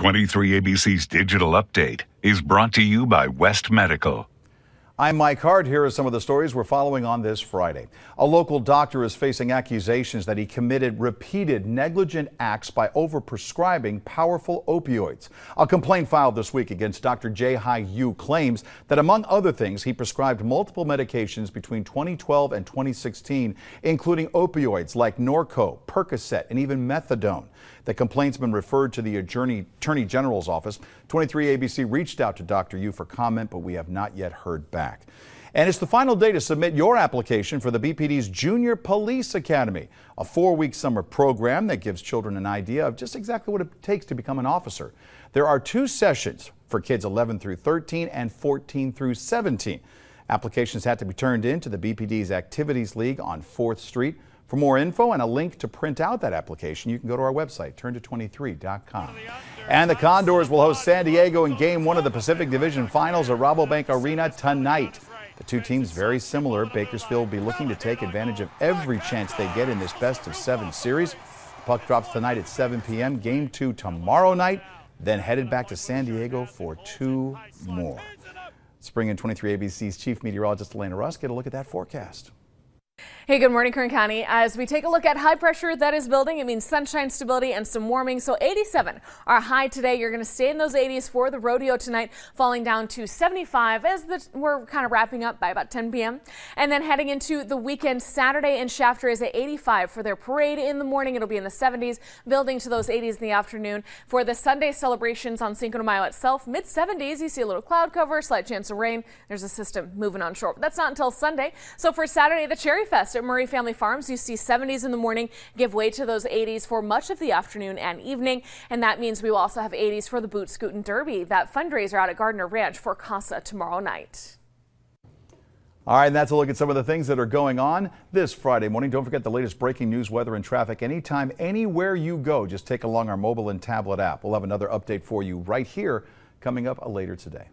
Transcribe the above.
23 ABC's digital update is brought to you by West Medical. I'm Mike Hart. Here are some of the stories we're following on this Friday. A local doctor is facing accusations that he committed repeated negligent acts by overprescribing powerful opioids. A complaint filed this week against Dr. Jae Hai Yu claims that, among other things, he prescribed multiple medications between 2012 and 2016, including opioids like Norco, Percocet, and even methadone. The complaint's been referred to the Attorney, Attorney General's office. 23 ABC reached out to Dr. Yu for comment, but we have not yet heard back. And it's the final day to submit your application for the BPD's Junior Police Academy, a four week summer program that gives children an idea of just exactly what it takes to become an officer. There are two sessions for kids 11 through 13 and 14 through 17. Applications had to be turned in to the BPD's Activities League on 4th Street. For more info and a link to print out that application, you can go to our website, turnto23.com. And the Condors will host San Diego in game one of the Pacific Division Finals at Rabobank Arena tonight. The two teams very similar. Bakersfield will be looking to take advantage of every chance they get in this best of seven series. The puck drops tonight at 7 p.m. Game two tomorrow night, then headed back to San Diego for two more. Spring in 23 ABC's chief meteorologist Elena Russ get a look at that forecast. Hey, good morning, Kern County. As we take a look at high pressure that is building, it means sunshine stability and some warming. So 87 are high today. You're going to stay in those 80s for the rodeo tonight, falling down to 75 as the, we're kind of wrapping up by about 10 p.m. And then heading into the weekend, Saturday in Shafter is at 85 for their parade in the morning. It'll be in the 70s, building to those 80s in the afternoon. For the Sunday celebrations on Cinco de Mayo itself, mid 70s, you see a little cloud cover, slight chance of rain. There's a system moving on shore. But that's not until Sunday. So for Saturday, the Cherry Fest at Murray Family Farms, you see 70s in the morning give way to those 80s for much of the afternoon and evening. And that means we will also have 80s for the Boot Scootin' Derby, that fundraiser out at Gardner Ranch for CASA tomorrow night. All right, and that's a look at some of the things that are going on this Friday morning. Don't forget the latest breaking news, weather, and traffic anytime, anywhere you go. Just take along our mobile and tablet app. We'll have another update for you right here coming up later today.